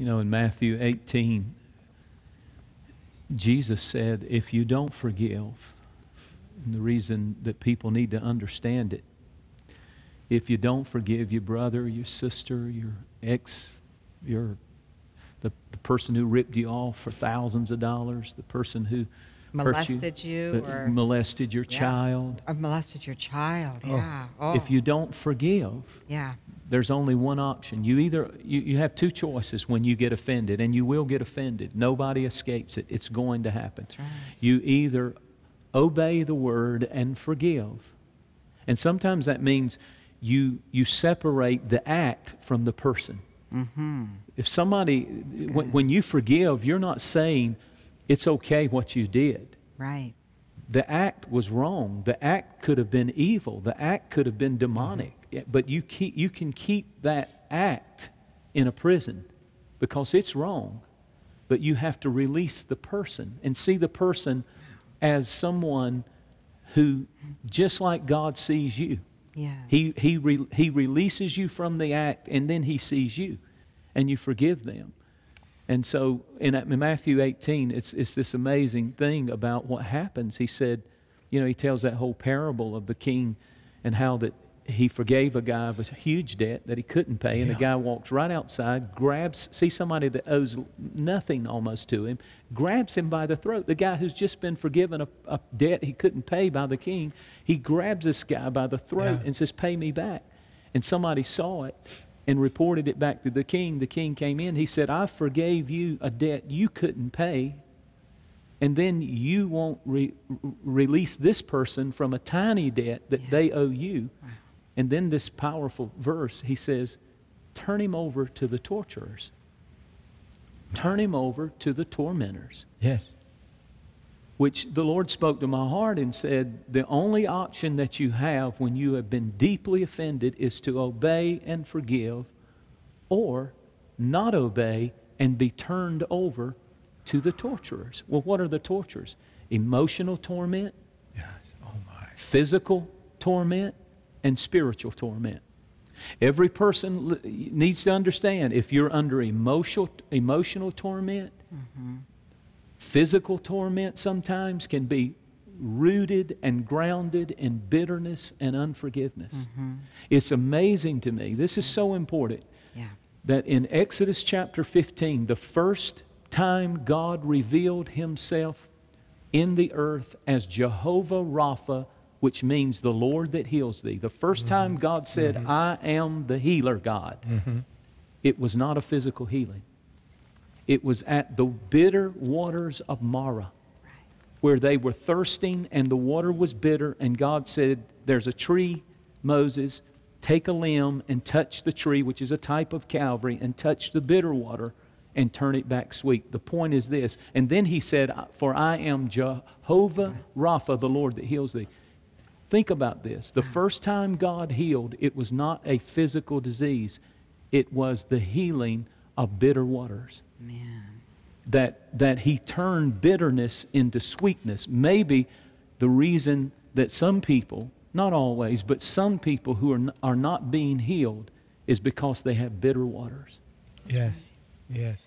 You know, in Matthew 18, Jesus said, if you don't forgive, and the reason that people need to understand it, if you don't forgive your brother, your sister, your ex, your the, the person who ripped you off for thousands of dollars, the person who molested you, you or molested your yeah. child. Or molested your child. Oh, yeah. Oh. If you oh. don't forgive, yeah. There's only one option. You either you, you have two choices when you get offended, and you will get offended. Nobody escapes it. It's going to happen. Right. You either obey the word and forgive. And sometimes that means you you separate the act from the person. Mm-hmm. If somebody when, when you forgive, you're not saying it's okay what you did. Right. The act was wrong. The act could have been evil. The act could have been demonic. Mm-hmm. But you, keep, you can keep that act in a prison because it's wrong. But you have to release the person and see the person as someone who, just like God sees you, Yeah. he, he, re, he releases you from the act and then he sees you and you forgive them. And so in, in Matthew 18, it's, it's this amazing thing about what happens. He said, you know, he tells that whole parable of the king and how that he forgave a guy of a huge debt that he couldn't pay, and the guy walks right outside, grabs, see somebody that owes nothing almost to him, grabs him by the throat. The guy who's just been forgiven a, a debt he couldn't pay by the king, he grabs this guy by the throat Yeah. and says, Pay me back. And somebody saw it and reported it back to the king. The king came in. He said, I forgave you a debt you couldn't pay, and then you won't re- re- release this person from a tiny debt that Yeah. they owe you. And then this powerful verse, he says, Turn him over to the torturers. Turn him over to the tormentors Yes. which the Lord spoke to my heart and said, The only option that you have when you have been deeply offended is to obey and forgive, or not obey and be turned over to the torturers. Well, what are the torturers? Emotional torment, Yes. Oh my. physical torment, and spiritual torment. Every person needs to understand if you're under emotional, emotional torment, mm-hmm. physical torment sometimes can be rooted and grounded in bitterness and unforgiveness. Mm-hmm. It's amazing to me. This is so important Yeah. that in Exodus chapter 15, the first time God revealed himself in the earth as Jehovah Rapha, which means the Lord that heals thee. The 1st mm-hmm. time God said, mm-hmm. I am the healer God, mm-hmm. it was not a physical healing. It was at the bitter waters of Marah where they were thirsting and the water was bitter, and God said, There's a tree, Moses, take a limb and touch the tree, which is a type of Calvary, and touch the bitter water and turn it back sweet. The point is this. And then he said, For I am Jehovah Rapha, the Lord that heals thee. Think about this. The first time God healed, it was not a physical disease, it was the healing of bitter waters Man. that, that he turned bitterness into sweetness. Maybe the reason that some people, not always, but some people who are, n- are not being healed is because they have bitter waters. Yes. Yes.